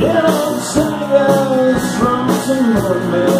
Get on, sing, it's from to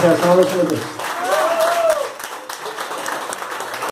Arkadaşlar sağ olasın.